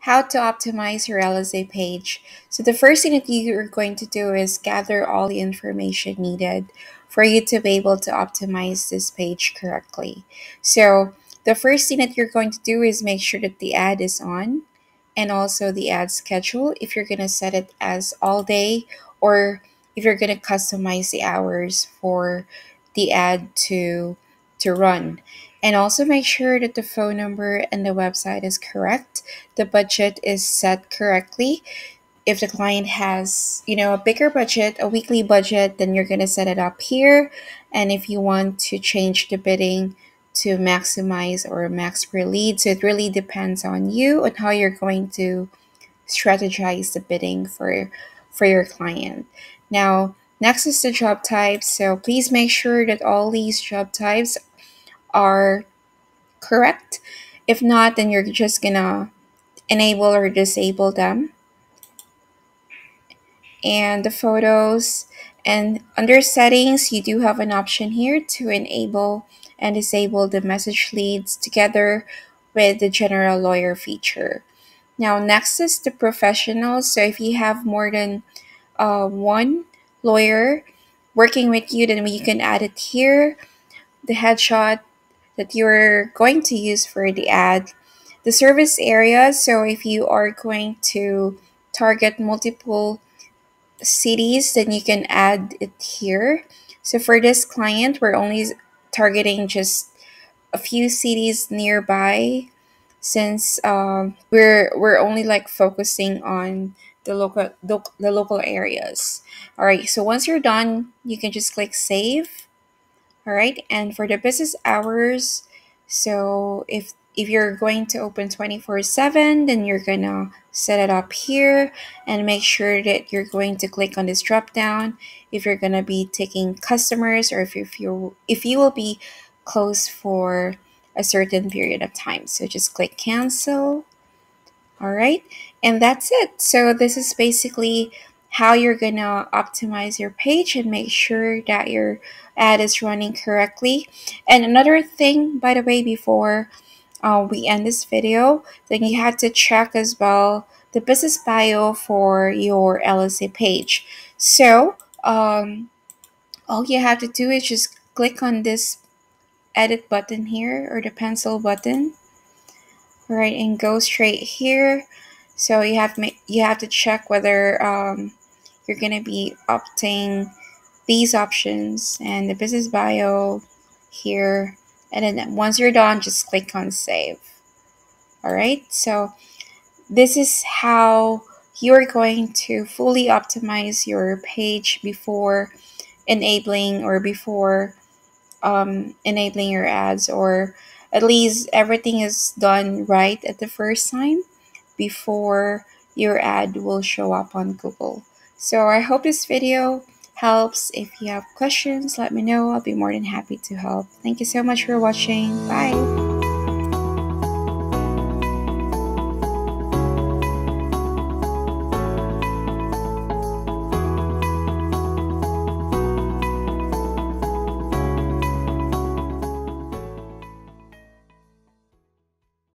how to optimize your LSA page. So the first thing that you're going to do is gather all the information needed for you to be able to optimize this page correctly. So the first thing that you're going to do is make sure that the ad is on and also the ad schedule if you're going to set it as all day or if you're going to customize the hours for the ad to to run. And also make sure that the phone number and the website is correct. The budget is set correctly. If the client has you know a bigger budget a weekly budget then you're going to set it up here. And if you want to change the bidding to maximize or max per lead so it really depends on you and how you're going to strategize the bidding for for your client. Now next is the job types so please make sure that all these job types are correct. If not, then you're just gonna enable or disable them. And the photos and under settings, you do have an option here to enable and disable the message leads together with the general lawyer feature. Now, next is the professional. So if you have more than uh, one lawyer working with you, then you can add it here. The headshot that you're going to use for the ad. The service area, so if you are going to target multiple cities, then you can add it here. So for this client, we're only targeting just a few cities nearby since um, we're we're only like focusing on the local the, the local areas all right so once you're done you can just click save all right and for the business hours so if if you're going to open 24 7 then you're gonna set it up here and make sure that you're going to click on this drop down if you're gonna be taking customers or if, if you if you will be closed for a certain period of time. So just click cancel. All right and that's it. So this is basically how you're gonna optimize your page and make sure that your ad is running correctly. And another thing, by the way, before uh, we end this video, then you have to check as well the business bio for your LSA page. So um, all you have to do is just click on this edit button here or the pencil button right and go straight here so you have to you have to check whether um, you're going to be opting these options and the business bio here. And then once you're done, just click on save. All right. So this is how you're going to fully optimize your page before enabling or before um, enabling your ads or at least everything is done right at the first time before your ad will show up on Google. So I hope this video helps. If you have questions, let me know. I'll be more than happy to help. Thank you so much for watching. Bye.